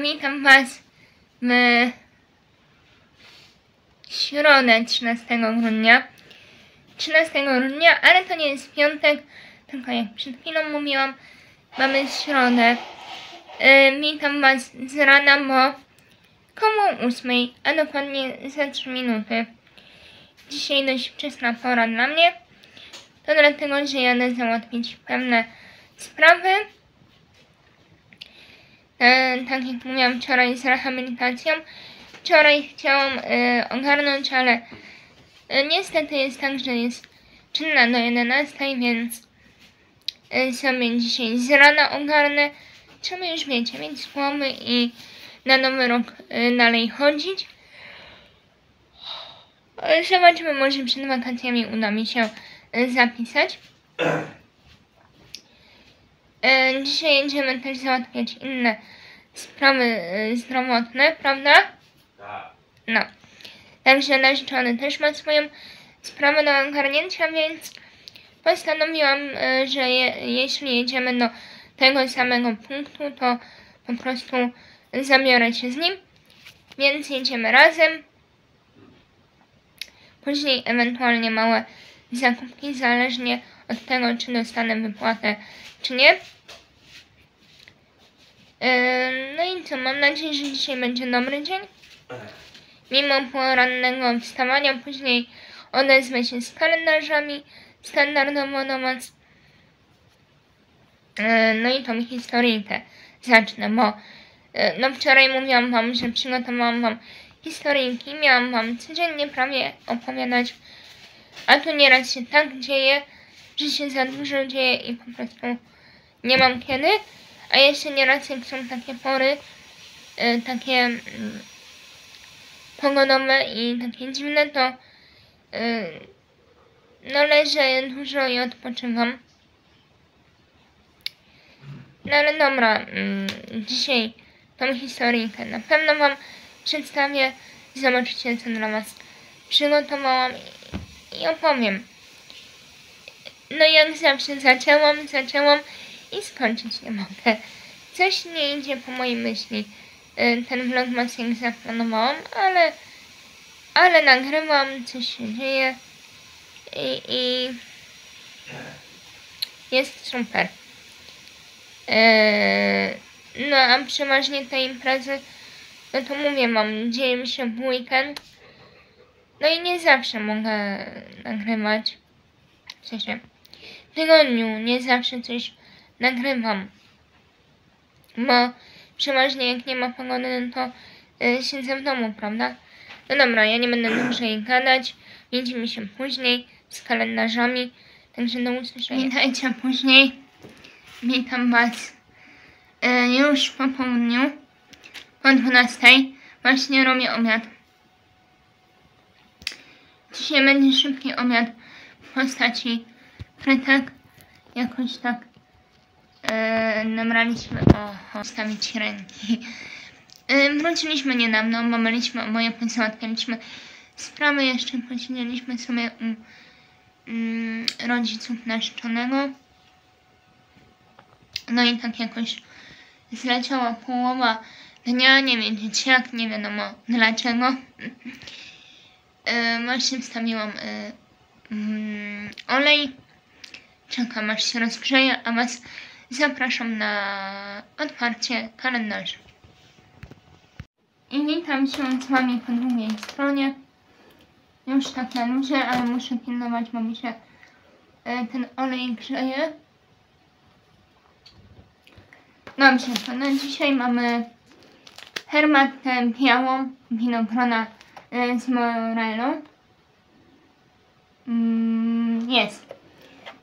witam Was w środę 13 grudnia. 13 grudnia, ale to nie jest piątek, tylko jak przed chwilą mówiłam, mamy środę. Witam Was z rana, bo koło 8, a dokładnie za 3 minuty. Dzisiaj dość wczesna pora dla mnie. To dlatego, że jadę załatwić pewne sprawy. E, tak jak mówiłam wczoraj z rehabilitacją. Wczoraj chciałam e, ogarnąć, ale e, niestety jest tak, że jest czynna do 11, więc sobie dzisiaj z rana ogarnę. Trzeba już wiecie, mieć głowy i na nowy rok dalej chodzić. Zobaczymy, może przed wakacjami uda mi się zapisać. E, Dzisiaj jedziemy też załatwiać inne sprawy e, zdrowotne, prawda? Tak. No. Także nasz żony też ma swoją sprawę do ogarnięcia, więc postanowiłam, e, że je, jeśli jedziemy do tego samego punktu, to po prostu zabiorę się z nim. Więc jedziemy razem. Później ewentualnie małe zakupki, zależnie od tego, czy dostanę wypłatę, czy nie. No i co, mam nadzieję, że dzisiaj będzie dobry dzień. Mimo porannego wstawania, później odezwę się z kalendarzami standardowo do Was. No i tą historyjkę zacznę, bo yy, no wczoraj mówiłam Wam, że przygotowałam Wam historyjki, miałam Wam codziennie prawie opowiadać, a tu nieraz się tak dzieje, że się za dużo dzieje i po prostu nie mam kiedy. A jeszcze nieraz jak są takie pory, y, takie mm, pogodowe i takie dziwne, to y, no leżę dużo i odpoczywam. No ale dobra, mm, dzisiaj tą historyjkę na pewno Wam przedstawię. Zobaczycie, co dla Was przygotowałam i opowiem. No jak zawsze zaczęłam, zaczęłam i skończyć nie mogę. Coś nie idzie po mojej myśli. Y, Ten vlogmas jak zaplanowałam, ale, ale nagrywam, coś się dzieje i, i jest super. Eee, no a przeważnie te imprezy, no to mówię wam, dzieją się w weekend. No i nie zawsze mogę nagrywać. W tygodniu nie zawsze coś nagrywam. Bo przeważnie jak nie ma pogody, no to y, siedzę w domu, prawda? No dobra, ja nie będę dłużej gadać. Widzimy się później z kalendarzami. Także do usłyszenia. Witajcie później. Witam Was y, już po południu. Po 12. Właśnie robię obiad. Dzisiaj będzie szybki obiad w postaci frytek. Jakoś tak e, nabraliśmy o, o stawić ręki. E, wróciliśmy niedawno, bo byliśmy oboje pozałatwialiśmy sprawy, jeszcze posiedzieliśmy sobie u mm, rodziców narzeczonego. No i tak jakoś zleciała połowa dnia, nie wiedzieć jak, nie wiadomo dlaczego. E, właśnie wstawiłam mm, olej. Czekam aż się rozgrzeje, a Was zapraszam na otwarcie kalendarza. I witam się z Wami po drugiej stronie. Już tak na luzie, ale muszę pilnować, bo mi się e, ten olej grzeje. Dobrze, to na dzisiaj mamy herbatę białą winogrona e, z morelą. Mm, jest.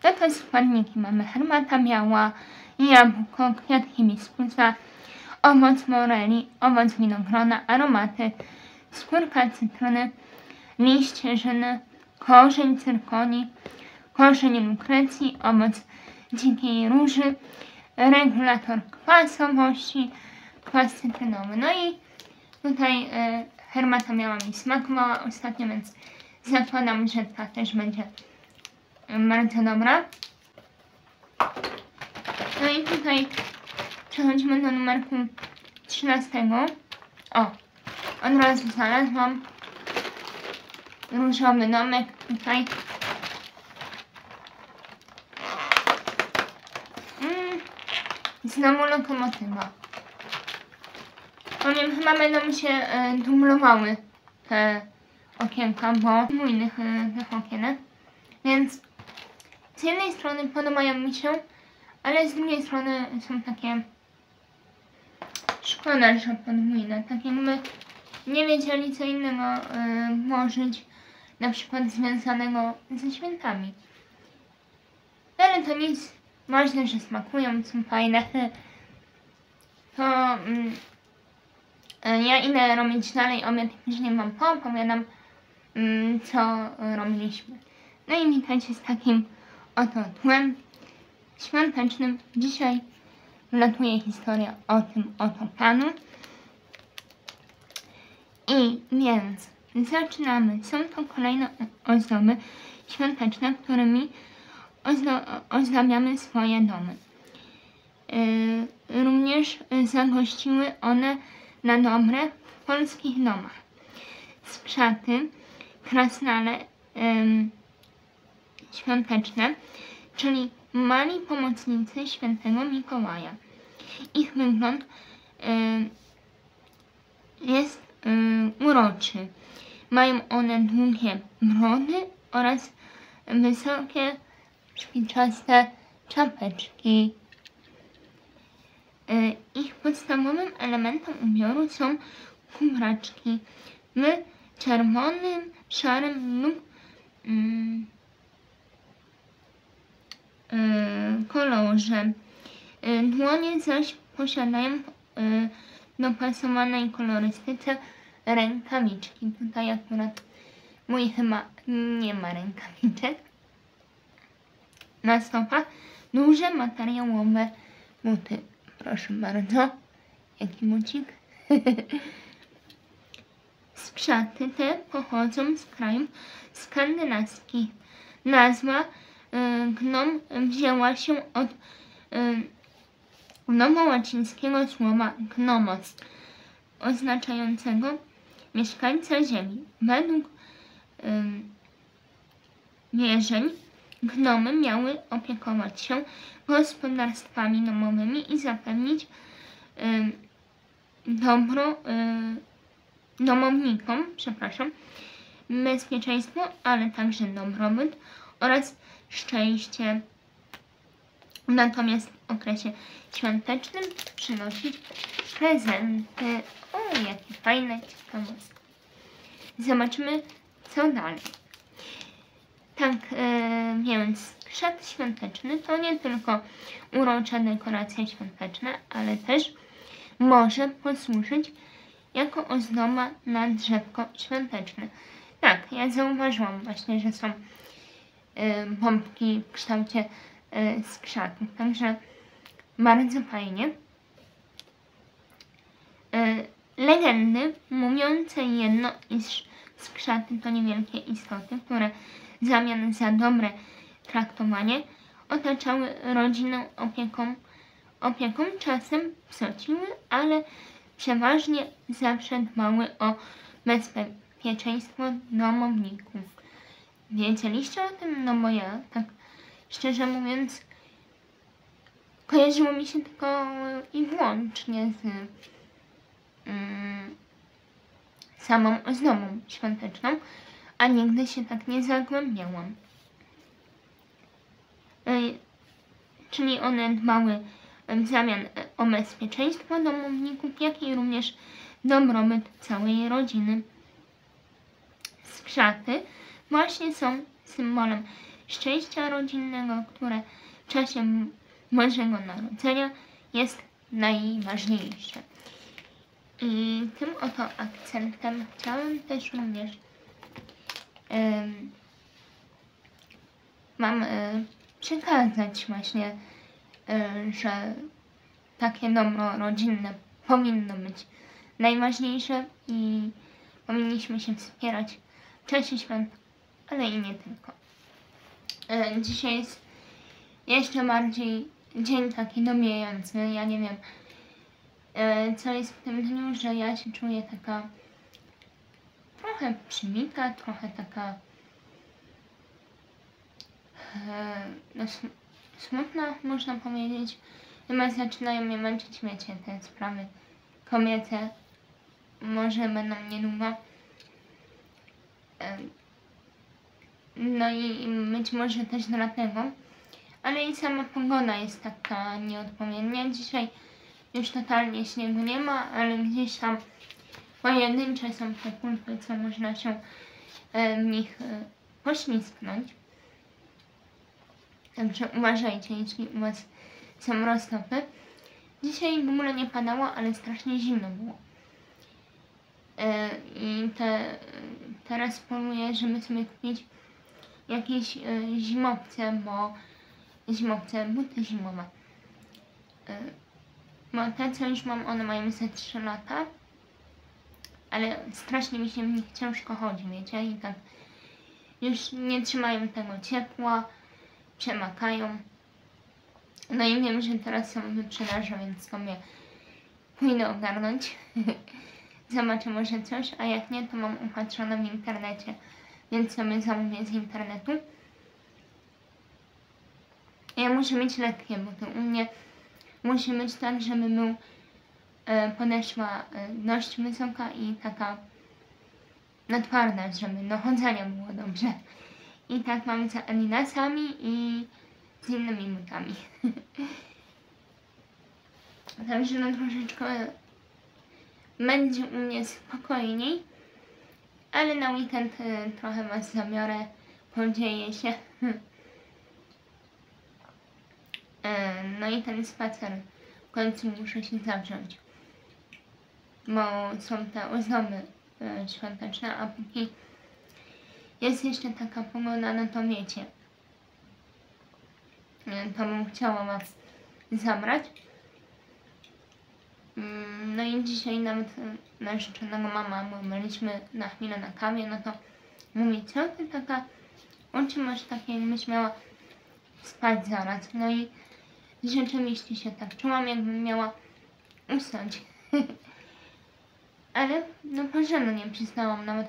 To składniki mamy herbata biała, jabłko, kwiat hibiskusa, owoc moreli, owoc winogrona, aromaty, skórka cytryny, liść żyny, korzeń cyrkoni, korzeń lukrecji, owoc dzikiej róży, regulator kwasowości, kwas cytrynowy. No i tutaj e, herbata miała mi smakowała ostatnio, więc zakładam, że ta też będzie bardzo dobra. No i tutaj Przechodzimy do numerku 13. O, od razu znalazłam różowy domek tutaj. Mm, znowu lokomotywa. Powiem, chyba będą się e, dublowały te okienka, bo podwójnych e, tych okienek. Więc z jednej strony podobają mi się, ale z drugiej strony są takie szkoda, że podwójne. Tak jakby nie wiedzieli co innego e, włożyć, na przykład związanego ze świętami. Ale to nic, ważne, że smakują, są fajne. To mm, e, ja idę robić dalej obiad i później wam poopowiadam, mm, co robiliśmy. No i witajcie z takim oto tłem świątecznym. Dzisiaj latuje historia o tym oto panu. I więc zaczynamy. Są to kolejne ozdoby świąteczne, którymi ozdabiamy swoje domy. Yy, również zagościły one na dobre w polskich domach. Skrzaty, krasnale yy, świąteczne, czyli mali pomocnicy świętego Mikołaja. Ich wygląd yy, jest yy, uroczy. Mają one długie brody oraz wysokie, szpiczaste czapeczki. Yy, ich podstawowym elementem ubioru są kubraczki w czerwonym, szarym lub mm, kolorze. Yy, dłonie zaś posiadają yy, dopasowanej kolorystyce rękawiczki. Tutaj akurat mój chyba nie ma rękawiczek. Na stopach duże materiałowe buty. Proszę bardzo. Jaki bucik? Skrzaty te pochodzą z krajów skandynawskich. Nazwa y, gnom wzięła się od y, nowołacińskiego słowa gnomos, oznaczającego mieszkańca ziemi. Według wierzeń gnomy miały opiekować się gospodarstwami domowymi i zapewnić dobro domownikom, przepraszam, bezpieczeństwo, ale także dobrobyt oraz szczęście. Natomiast w okresie świątecznym przynosić prezenty. O, jakie fajne ciekawostki. Zobaczymy, co dalej. Tak, e, więc krzak świąteczny to nie tylko urocza dekoracja świąteczna, ale też może posłużyć jako ozdoba na drzewko świąteczne. Tak, ja zauważyłam właśnie, że są y, bombki w kształcie y, skrzatów, także bardzo fajnie. Y, legendy mówiące jedno, iż skrzaty to niewielkie istoty, które w zamian za dobre traktowanie otaczały rodzinę opieką, opieką czasem psociły, ale przeważnie zawsze dbały o bezpieczeństwo domowników. Wiedzieliście o tym? No bo ja tak szczerze mówiąc kojarzyło mi się tylko i wyłącznie z mm, samą ozdobą świąteczną, a nigdy się tak nie zagłębiałam. Czyli one dbały w zamian o bezpieczeństwo domowników, jak i również dobrobyt całej rodziny. Skrzaty właśnie są symbolem szczęścia rodzinnego, które w czasie Bożego Narodzenia jest najważniejsze. I tym oto akcentem chciałam też również um, mam um, przekazać właśnie, um, że takie dobro rodzinne powinno być najważniejsze i powinniśmy się wspierać w czasie świąt, ale i nie tylko. Dzisiaj jest jeszcze bardziej dzień taki dobijający. Ja nie wiem, E, co jest w tym dniu, że ja się czuję taka trochę przymita, trochę taka e, no, sm- smutna, można powiedzieć. Chyba zaczynają mnie męczyć, wiecie, te sprawy kobiece. Może będą niedługo. No i być może też dlatego. Ale i sama pogoda jest taka nieodpowiednia. Dzisiaj już totalnie śniegu nie ma, ale gdzieś tam pojedyncze są te kulki, co można się e, w nich e, poślizgnąć. Także uważajcie, jeśli u Was są roztopy. Dzisiaj w ogóle nie padało, ale strasznie zimno było. E, I te, teraz planuję, żeby sobie kupić jakieś e, zimowce, bo zimowce, buty zimowe. E, bo te, co już mam, one mają ze 3 lata, ale strasznie mi się w nich ciężko chodzi, wiecie, i tak już nie trzymają tego ciepła, przemakają. No i wiem, że teraz są w wyprzedaży, więc sobie pójdę ogarnąć. Zobaczę może coś, a jak nie, to mam upatrzone w internecie, więc sobie zamówię z internetu. Ja muszę mieć lekkie buty. U mnie musi być tak, żeby był e, podeszła e, dość wysoka i taka no twarda, żeby do chodzenia było dobrze. I tak mam z adidasami i z innymi butami. Także no troszeczkę będzie u mnie spokojniej, ale na weekend e, trochę was zabiorę, podzieje się. E, No i ten spacer w końcu muszę się zawrzeć, bo są te ozdoby e, świąteczne, a póki jest jeszcze taka pogoda, no to wiecie, to bym chciała was zabrać. Mm, No i dzisiaj nawet e, narzeczonego mama, bo byliśmy na chwilę na kawie, no to mówi, co ty taka, oczy masz takie, jakbyś miała spać zaraz. No i rzeczywiście się tak czułam, jakbym miała usnąć. Ale no porządnie nie przyznałam nawet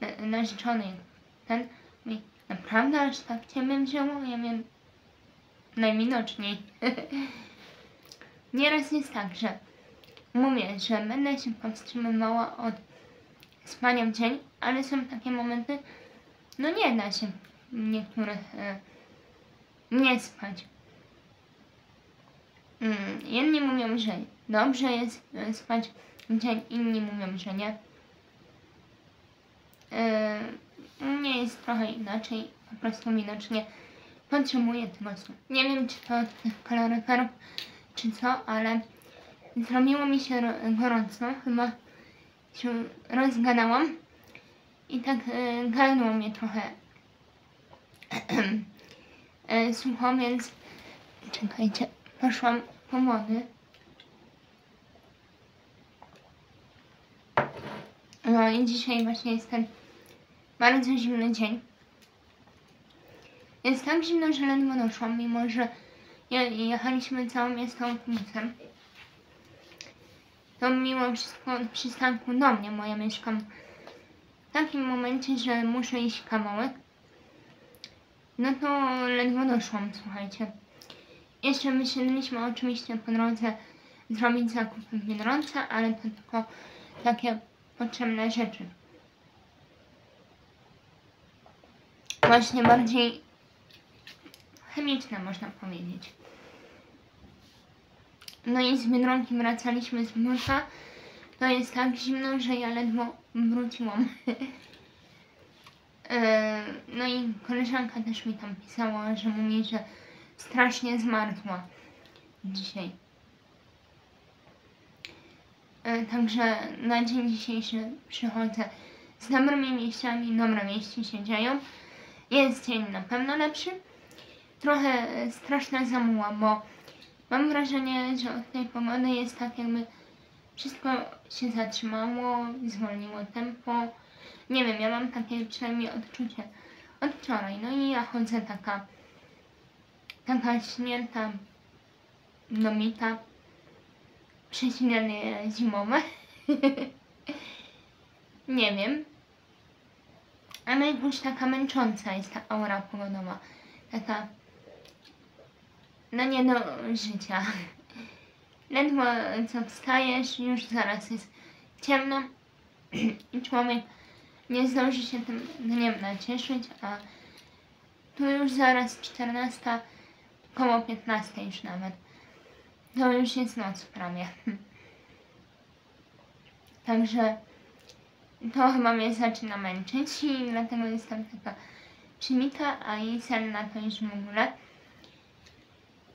na- narzeczony ten mówi, naprawdę aż tak cię bym wzięło? Ja wiem, najwidoczniej. Nieraz jest tak, że mówię, że będę się powstrzymywała od spania w dzień, ale są takie momenty, no nie da się niektórych e, nie spać. Mm, jedni mówią, że dobrze jest e, spać w dzień, inni mówią, że nie. E, u mnie jest trochę inaczej, po prostu widocznie potrzebuję tego snu. Nie wiem, czy to od tych kaloryferów, czy co, ale zrobiło mi się gorąco, chyba się rozgadałam i tak e, gardło mnie trochę e, sucho, więc czekajcie, poszłam po wody. No i dzisiaj właśnie jest ten bardzo zimny dzień. Jest tak zimno, że ledwo doszłam, mimo że je, jechaliśmy całą miasto autobusem. Wszystko od przystanku do mnie, bo ja mieszkam w takim momencie, że muszę iść kawałek. No to ledwo doszłam, słuchajcie. Jeszcze myśleliśmy oczywiście po drodze zrobić zakupy w Biedronce, ale to tylko takie potrzebne rzeczy. Właśnie bardziej chemiczne można powiedzieć. No i z Biedronki wracaliśmy z buta. To jest tak zimno, że ja ledwo wróciłam. E, no i koleżanka też mi tam pisała, że mówi, że strasznie zmarzła dzisiaj. E, Także na dzień dzisiejszy przychodzę z dobrymi wieściami, dobre wieści się dzieją. Jest dzień na pewno lepszy. Trochę straszna zamuła, bo mam wrażenie, że od tej pogody jest tak jakby wszystko się zatrzymało, zwolniło tempo. Nie wiem, ja mam takie przynajmniej odczucie od wczoraj. No i ja chodzę taka, taka śnięta, domita. przesilenie zimowe. nie wiem. Ale jakoś taka męcząca jest ta aura pogodowa. Taka no nie do życia. Ledwo co wstajesz, już zaraz jest ciemno i człowiek nie zdąży się tym dniem nacieszyć, a tu już zaraz 14, koło 15 już nawet. To już jest noc prawie. Także to chyba mnie zaczyna męczyć i dlatego jestem taka przymita, a i senna to już w ogóle.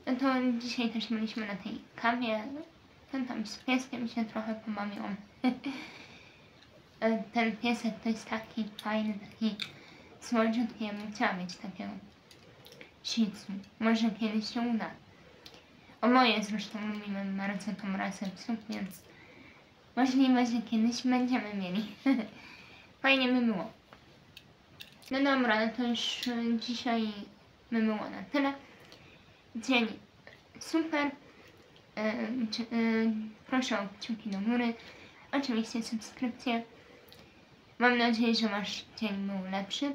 No to dzisiaj też byliśmy na tej kawie. Ten tam z pieskiem się trochę pobawiłam. E, Ten piesek to jest taki fajny, taki słodziutki. Ja bym chciała mieć takiego tzu. Może kiedyś się uda. O moje zresztą lubimy bardzo tą rasę psów, więc możliwe, że kiedyś będziemy mieli. Fajnie by było. No dobra, no to już e, dzisiaj by było na tyle. Dzień super. Proszę o kciuki do góry. Oczywiście subskrypcję. Mam nadzieję, że wasz dzień był lepszy.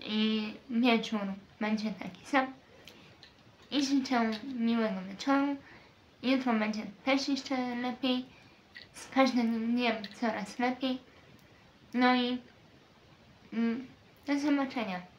I wieczór będzie taki sam. I życzę miłego wieczoru. Jutro będzie też jeszcze lepiej. Z każdym dniem coraz lepiej. No i mm, do zobaczenia.